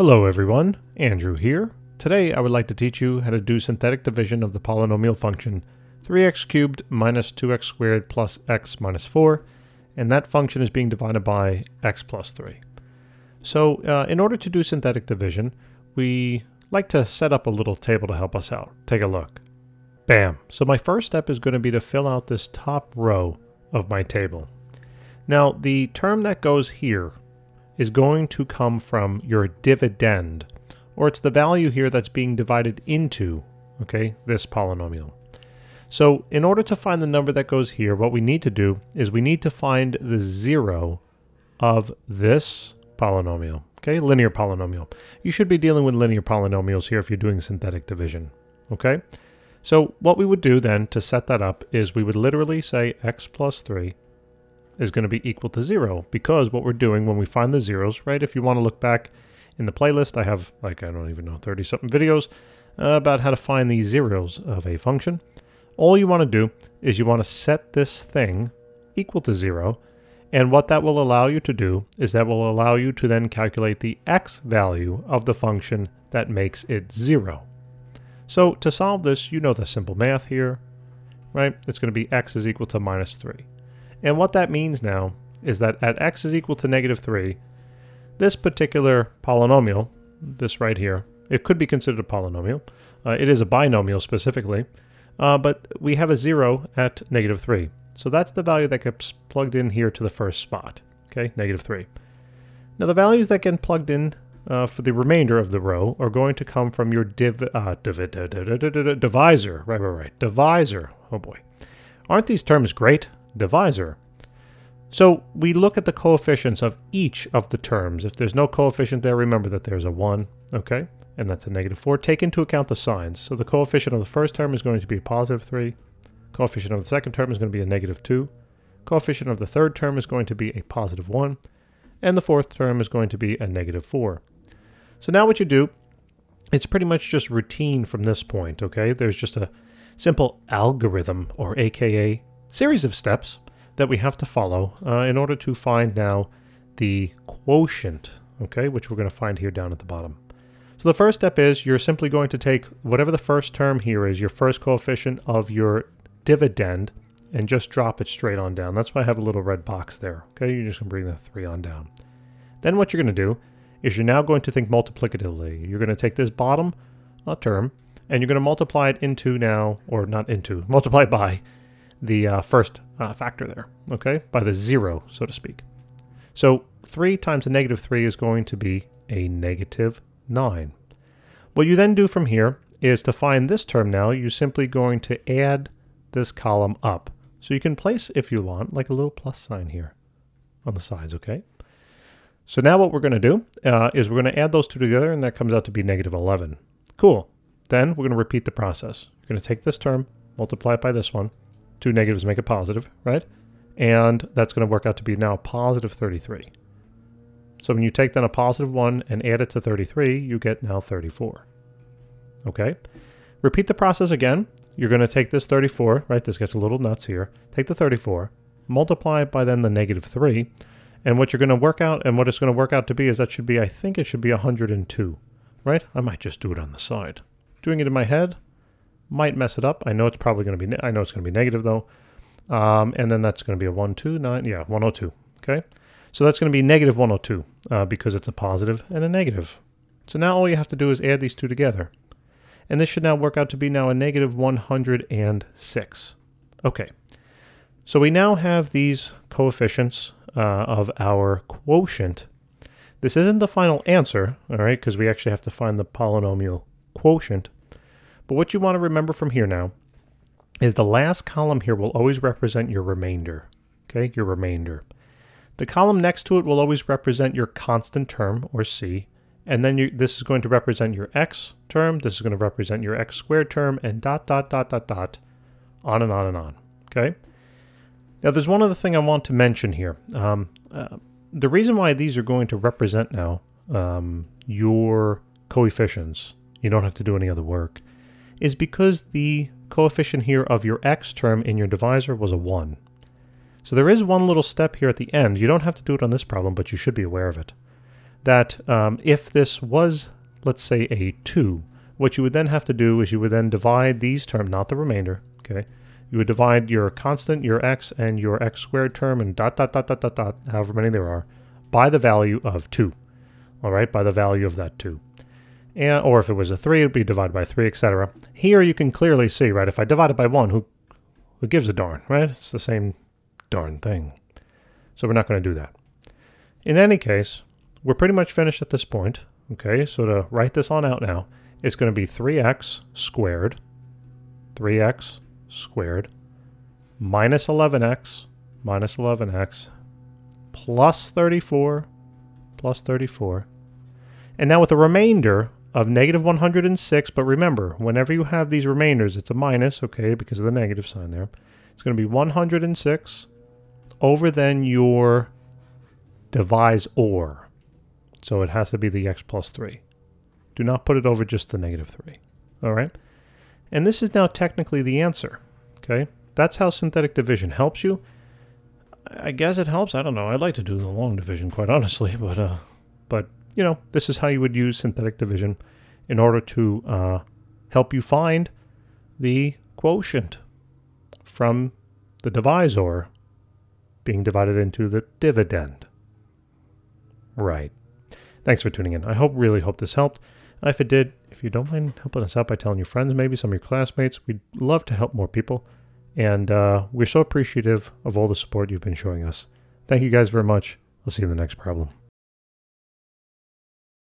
Hello everyone, Andrew here. Today I would like to teach you how to do synthetic division of the polynomial function 3x cubed minus 2x squared plus x minus 4, and that function is being divided by x plus 3. So uh, in order to do synthetic division, we like to set up a little table to help us out. Take a look. Bam! So my first step is going to be to fill out this top row of my table. Now the term that goes here is going to come from your dividend, or it's the value here that's being divided into, okay, this polynomial. So in order to find the number that goes here, what we need to do is we need to find the zero of this polynomial, okay, linear polynomial. You should be dealing with linear polynomials here if you're doing synthetic division, okay? So what we would do then to set that up is we would literally say x plus 3 is going to be equal to zero because what we're doing when we find the zeros, right? If you want to look back in the playlist, I have like, I don't even know, 30 something videos uh, about how to find the zeros of a function. All you want to do is you want to set this thing equal to zero. And what that will allow you to do is that will allow you to then calculate the x value of the function that makes it zero. So to solve this, you know the simple math here, right? It's going to be x is equal to minus 3. And what that means now is that at x is equal to negative 3, this particular polynomial, this right here, it could be considered a polynomial. Uh, it is a binomial specifically, uh, but we have a 0 at negative 3. So that's the value that gets plugged in here to the first spot, okay, negative 3. Now the values that get plugged in uh, for the remainder of the row are going to come from your div, uh, div, div, div, divisor, right, right, right, divisor, oh boy. Aren't these terms great? Divisor. So we look at the coefficients of each of the terms. If there's no coefficient there, remember that there's a 1, okay? And that's a negative 4. Take into account the signs. So the coefficient of the first term is going to be a positive 3. Coefficient of the second term is going to be a negative 2. Coefficient of the third term is going to be a positive 1. And the fourth term is going to be a negative 4. So now what you do, it's pretty much just routine from this point, okay? There's just a simple algorithm, or AKA series of steps that we have to follow uh, in order to find now the quotient, okay, which we're going to find here down at the bottom. So the first step is you're simply going to take whatever the first term here is, your first coefficient of your dividend, and just drop it straight on down. That's why I have a little red box there. Okay, you're just going to bring the 3 on down. Then what you're going to do is you're now going to think multiplicatively. You're going to take this bottom uh, term, and you're going to multiply it into now, or not into, multiply by the uh, first uh, factor there, okay, by the zero, so to speak. So 3 times a negative 3 is going to be a negative 9. What you then do from here is to find this term now, you're simply going to add this column up. So you can place, if you want, like a little plus sign here on the sides, okay? So now what we're going to do uh, is we're going to add those two together, and that comes out to be negative 11. Cool. Then we're going to repeat the process. You're going to take this term, multiply it by this one, two negatives make a positive, right? And that's going to work out to be now positive 33. So when you take then a positive 1 and add it to 33, you get now 34. Okay? Repeat the process again. You're going to take this 34, right? This gets a little nuts here. Take the 34, multiply it by then the negative 3, and what you're going to work out, and what it's going to work out to be is that should be, I think it should be 102, right? I might just do it on the side. Doing it in my head, might mess it up. I know it's probably going to be, I know it's going to be negative though. Um, and then that's going to be a 1, 2, 9, yeah, 102, okay? So that's going to be negative 102 uh, because it's a positive and a negative. So now all you have to do is add these two together. And this should now work out to be now a negative 106. Okay, so we now have these coefficients uh, of our quotient. This isn't the final answer, all right, because we actually have to find the polynomial quotient. But what you want to remember from here now is the last column here will always represent your remainder. Okay, your remainder. The column next to it will always represent your constant term, or C, and then you, this is going to represent your x term, this is going to represent your x squared term, and dot, dot, dot, dot, dot, on and on and on. Okay? Now, there's one other thing I want to mention here. Um, uh, the reason why these are going to represent now um, your coefficients, you don't have to do any other work, is because the coefficient here of your x term in your divisor was a 1. So there is one little step here at the end. You don't have to do it on this problem, but you should be aware of it. that um, if this was, let's say, a 2, what you would then have to do is you would then divide these terms, not the remainder, okay? You would divide your constant, your x, and your x squared term, and dot, dot, dot, dot, dot, dot, however many there are, by the value of 2, all right, by the value of that 2. And, or if it was a 3, it would be divided by 3, etc. Here you can clearly see, right, if I divide it by 1, who, who gives a darn, right? It's the same darn thing. So we're not going to do that. In any case, we're pretty much finished at this point. Okay, so to write this on out now, it's going to be 3x squared, 3x squared, minus 11x, minus 11x, plus 34, plus 34. And now with the remainder of negative 106, but remember, whenever you have these remainders, it's a minus, okay, because of the negative sign there. It's going to be 106 over then your divisor. So it has to be the x plus 3. Do not put it over just the negative 3. All right? And this is now technically the answer. Okay? That's how synthetic division helps you. I guess it helps. I don't know. I'd like to do the long division, quite honestly, but uh, but you know, this is how you would use synthetic division in order to uh, help you find the quotient from the divisor being divided into the dividend. Right. Thanks for tuning in. I hope, really hope this helped. If it did, if you don't mind helping us out by telling your friends, maybe some of your classmates, we'd love to help more people. And uh, we're so appreciative of all the support you've been showing us. Thank you guys very much. I'll see you in the next problem.